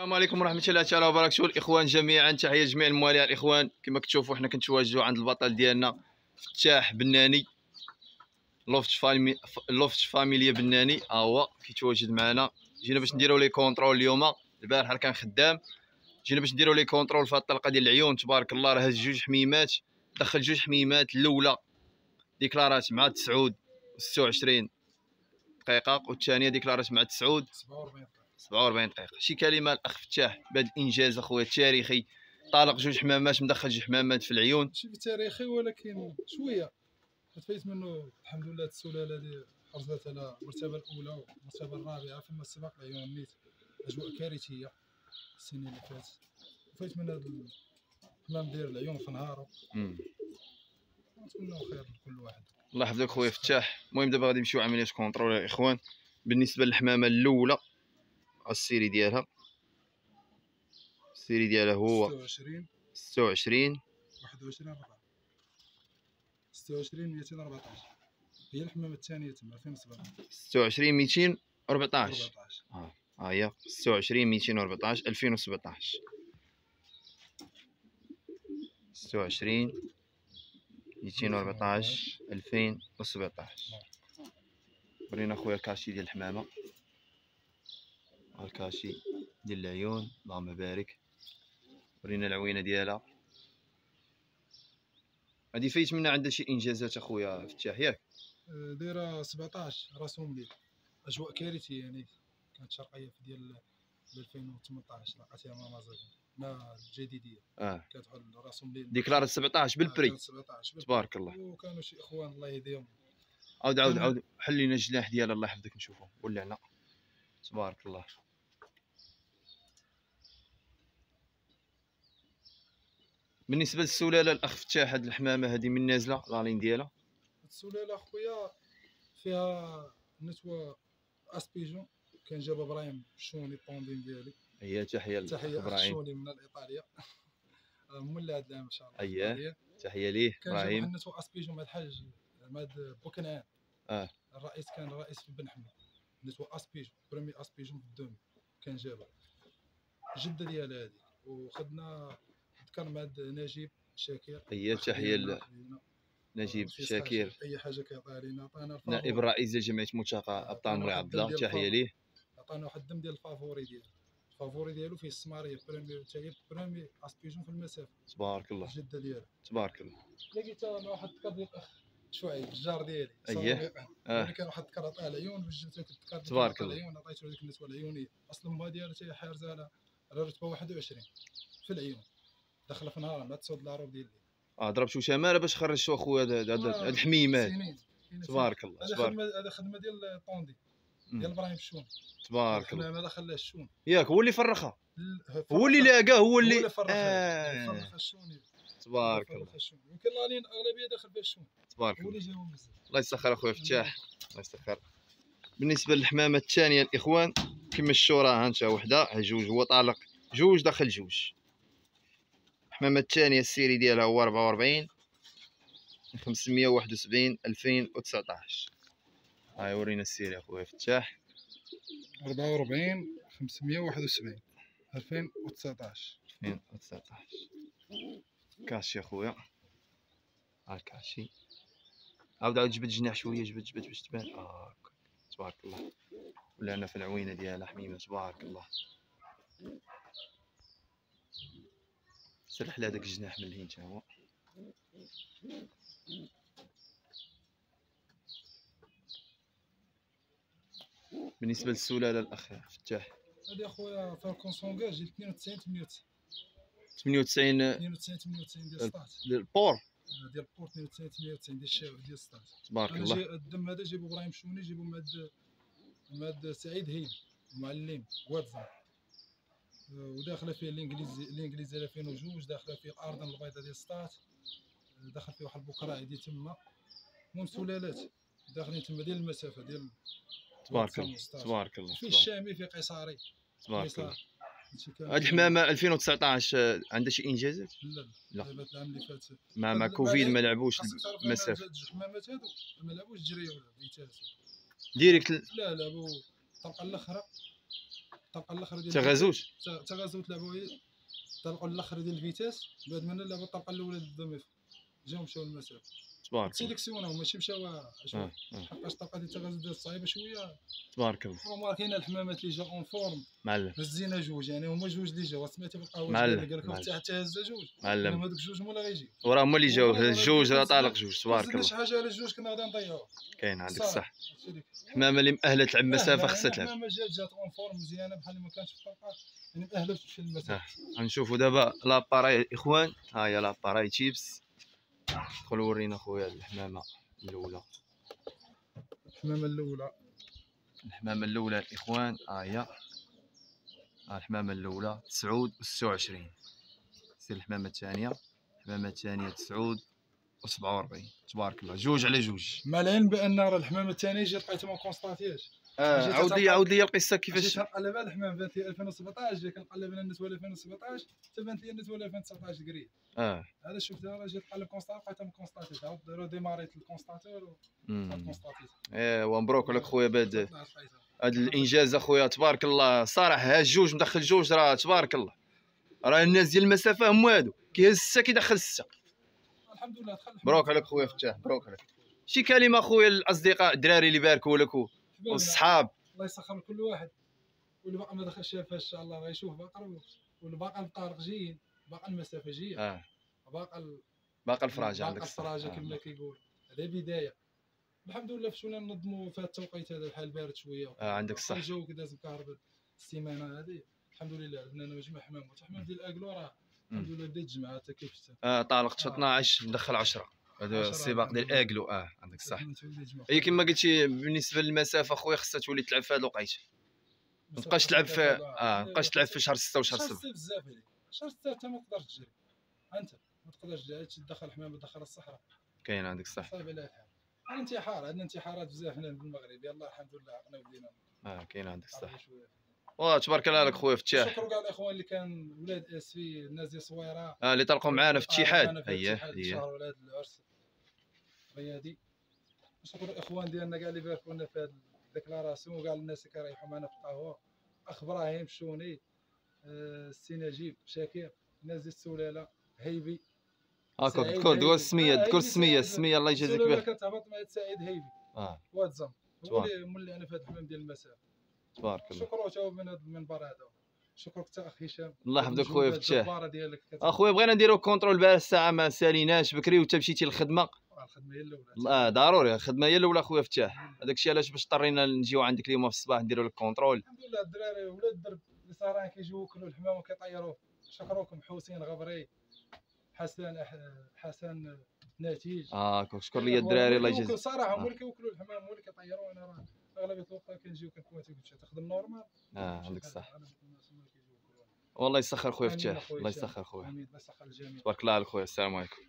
السلام عليكم ورحمة الله تعالى وبركاته. الإخوان جميعا تحية جميع الموالين الإخوان كما كتشوفوا حنا كنتواجدوا عند البطل ديالنا فتاح بناني. loft famille loft familia بناني. ها هو كيتواجد معنا. جينا باش نديروا le contrôle اليوم. البارح كان خدام. جينا باش نديروا le contrôle في الطلقة ديال العيون. تبارك الله راه هز جوج حميمات. دخل جوج حميمات الأولى. ديكلارات مع تسعود 26 دقيقة والثانية ديكلارات مع تسعود. 47 47 دقيقة. شي كلمة الأخ فتاح بهذا الإنجاز أخويا التاريخي. طالق جوج حمامات مدخل جوج حمامات في العيون. ماشي تاريخي ولكن شوية. تفايت منه الحمد لله السلالة دي حرزت على المرتبة الأولى والمرتبة الرابعة فيما السباق العيون نيت أجواء كارثية السنين اللي فاتت. فايت من هذا الحمام ديال العيون في نهارو مم. نتمنوا خير لكل واحد. الله يحفظك خويا فتاح. المهم دابا غادي نمشيو عملية contrôle يا إخوان. بالنسبة للحمامة الأولى ال série ديالها. ال série ديالها هو 26 26 21 4 26 214 هي الحمامة الثانية تما 2017 26 214 14 ها هي 26 214 2017 26 214 2017 ورينا خويا ال cachet ديال الحمامة. ها ال cachet ديال العيون اللهم بارك. ورينا العوينة ديالها. هادي فايت منا عندها شي إنجازات أخويا فتاح ياك؟ آه، دايرة 17 راسهم لي. أجواء كارثية يعني. كانت شرقية في ديال 2018 لقيتها مع مازال مع الجديدية. آه. كانت واحد راسهم لي. ديكلارات 17 بالبري. 17 بالبري. تبارك الله. وكانوا شي إخوان الله يهديهم. عاود عاود عاود. حل لينا الجناح ديالها الله يحفظك نشوفو. ولعنا تبارك الله. بالنسبة للسلالة الأخ فتاح هاد الحمامة هادي من نازلة لالين ديالها. السلالة خويا فيها نتوى أسبيجون كان جاب إبراهيم الشوني الطوندين ديالي. هي تحية تحية إبراهيم. الشوني من الإيطاليا. مولى هاد العام إن شاء الله. إيطاليا. تحية ليه كان جاب إبراهيم. واحد نتوى أسبيجون مع الحاج مع بوكنعان آه. الرئيس كان رئيس في بن حمد. نتوى أسبيجون بريمي أسبيجون في الدوم كان جابها. جدة ديال هادي. وخدنا هاد نجيب شاكر. هي تحيه ل-. نجيب شاكر. أي حاجة كيعطيها لينا. عطانا نائب ديال جمعيه ملتقى أبطال مري عبد الله تحيه ليه؟ عطانا واحد الدم ديال الفافوري ديالو. الفافوري ديالو فيه السماريه بريمي حتى هي بريمي اسبيجون في المسافة. تبارك الله. الجدة ديالو. تبارك الله. لقيت أنا واحد الذكر ديال الاخ شوعيب الجار ديالي. صاحبي. آه. يعني كان واحد الذكر عطاه العيون باش جبت لك تبارك الله. العيون عطيته هذيك النسوة العيونية. أصلا ما ديالها حارزه على على رتبة 21 في العيون. داخله في نهار مع تصود العروض ديال الليل آه ضربتو شماله باش خرجتو اخويا هاد- هاد هاد الحميمات. تبارك الله هذا تبارك. هذا خدمة ديال طوندي مم. ديال إبراهيم الشون. تبارك الله. هذا خلاه الشون. ياك هو اللي فرخها. هو اللي لاقاه هو اللي فرخ آه. فرخ الشون. تبارك الله. يمكن لالين أغلبية داخل فيها الشون. تبارك الله. الله يسخر أخويا فتاح الله يسخر. بالنسبة للحمامة الثانية الإخوان كما الشورى ها انت وحدة جوج هو طالق جوج داخل جوج. الحمامه الثانية ال série ديالها هو 44 571 2019 هاي ورينا ال série أخويا فتاح. 44 571 2019 2019 cachet أخويا. ها ال cachet عاود عاود جبد جناح شوية جبد جبد باش تبان. آه تبارك الله. ولا أنا في العوينة ديالها حميمة تبارك الله. سرح لها داك الجناح من الهين تا هو؟ بالنسبة للسلالة الاخ فتاح. هذه أخويا فالكون سونغاج ديال 92 98 98 92 98 ديال ستات للبور ديال بور 92 98 ديال الشاو ديال ستات تبارك الله. الدم هذا جيبو إبراهيم شوني جيبو ماد ماد سعيد هيدي معلم واتزا وداخله فيه الانجليزي الانجليزي 2002 داخله فيه الأرض البيضاء ديال ستات داخل فيه واحد البكراعي ديال تما. المهم سلالات داخلين تما ديال المسافة ديال تبارك الله. تبارك الله في الشامي في قيصاري تبارك الله. هاد الحمامة 2019 آه، عندها شي إنجازات؟ لا لا. العام اللي فات. مع مع كوفيد ما لعبوش المسافة. هاد الحمامات هادو ما لعبوش جري ولا direct لا لعبوا الطلقة الأخرى. الطلقه الأخر ديال تغازوت تغازوت لعبوا الطلقه الأخر ديال ال vitesse. بعد منها لعبوا الطلقه الاولى ضد الدوميف جاو مشاو المسافه تبارك الله. سيليكسيوناو ماشي مشاو آه، آه. حقاش الطلقه ديال تغازوت صعيبه شوية. تبارك الله. هما كاين الحمامات اللي جا en forme معلم. هزينا جوج يعني هما جوج اللي جاو. سمعتي في القهوة؟ قال لك. حتى حتى هزا جوج. معلم. هذوك جوج مولا غيجيو وراه هما اللي جاو جوج راه طالق جوج تبارك الله. شي حاجة على جوج كنا غادي نضيعوها كاين عندك صح. هادشي اللي مأهلة تلعب مسافة خصها تلعب. مهما جات جات en forme مزيانة بحال اللي ما كانش في الطلقه يعني مأهلة في المسافة. غنشوفوا دابا l'appareil الاخوان ها هي l'appareil تشيبس دخل ورينا خويا الحمامة الأولى. الحمامة الأولى. الحمامة الأولى الاخوان ها هي ها الحمامة الأولى 9 و 26 سير الحمامة الثانية الحمامة الثانية 9 و 47 تبارك الله جوج على جوج. مع العلم بأن راه الحمامة الثانية جات لقيتها ما آه جيت عاود لي أتوقع- عاود لي القصة كيفاش تنقلب على الحمام بانت لي 2017 جا كنقلب النت ولا 2017 حتى بانت لي النت ولا 2019 كري آه. هذا شفتها راه جات قلب كونستات لقيتها ما كونستاتيش عاود راه ديماريت الكونستاتور. وكونستاتيت ايوا مبروك لك خويا لقيتها. هاد الإنجاز أخويا تبارك الله. صراحة ها جوج مدخل جوج راه تبارك الله. راه الناس ديال المسافة هما هادو كيهز السته كيدخل السته الحمد لله. مبروك عليك خويا فتاح مبروك عليك. شي كلمة خويا للأصدقاء الدراري اللي باركوا لك. والصحاب الله يسخر لكل واحد. واللي باقي ما دخلش فيها إن شاء الله غيشوف باقي واللي باقي الطارق جايين باقي المسافة جاية. آه. باقي ال- باقي الفراجة عندك باقي. الفراجة آه. كما كيقول. هذا بداية. الحمد لله فشونا ننظموا في هذا التوقيت هذا بحال بارد شوية. آه، عندك الصح. الجو كي داز مكهرباء السيمانة هذه. الحمد لله عندنا مجمع حمام حمام ديال الاكلو راه الحمد لله بدا يتجمع حتى كيف. آه طالقت في 12 مدخل 10 هذا السباق ديال. اكلو آه عندك يتجمع. هي كما قلتي بالنسبة للمسافة خويا خصها تولي تلعب في هذا الوقيتة. ما تبقاش تلعب في آه ما تبقاش تلعب في شهر 6 وشهر شهر 7 ستة بزاف عليك شهر ستة انت ما تقدرش تجري. أنت ما تقدرش تجري تدخل الحمام تدخل الصحراء. كاين عندك الصح صعيب على الحال. هذا انتحار عندنا انتحارات بزاف هنا في المغرب يلا الحمد لله عقنا ولينا آه كاين عندك الصح نعرفوا شوية. واه تبارك الله عليك خويا فتاح شكرا كاع الاخوان اللي كان ولاد اس في الناس ديال صويره آه اللي طلقوا معانا في معنا اتحاد. في اييه الاتحاد اييه الرياضي نشكر الإخوان ديالنا كاع اللي باركوا لنا في هذه ال déclaration وكاع الناس اللي كيريحوا معنا في القهوة أخ إبراهيم شوني آه، السي نجيب شاكر الناس ديال السلالة هيبي. هاكا تذكر. تقول السميه تذكر السميه. السميه الله يجازيك بخير. كتهبط مع سعيد هيبي. آه. واتزم. هو تبارك. اللي مولي أنا في هذا الحمام ديال المساء. تبارك الله. شكرا تا من هذا المنبر هذا. شكرا حتى أخ هشام. الله يحفظك خويا فتاح. آخويا بغينا نديرو contrôle بها الساعة ما ساليناش بكري وانت مشيتي للخدمة. الخدمة هي الاولى آه ضروري الخدمة هي الاولى خويا فتاح هذاك الشيء علاش باش اضطرينا نجيو عندك اليوم في الصباح نديرو لك contrôle الحمد لله الدراري ولاد الدرب اللي صارين كيجيو ياكلوا الحمام وكيطيروه شكركم حسين غبري. حسن حسن نتيج آه شكر لي الدراري الله يجزيك. يجازيك صراحة هما آه. اللي كيوكلوا الحمام هما اللي كيطيروا. أنا راه أغلبية الوقت كنجيو كنكون تخدم normal آه عندك الصح. والله يسخر خويا فتاح الله. يسخر خويا. تبارك الله على خويا السلام عليكم.